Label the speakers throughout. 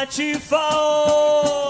Speaker 1: Let you fall.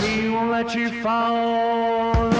Speaker 1: He won't let you fall.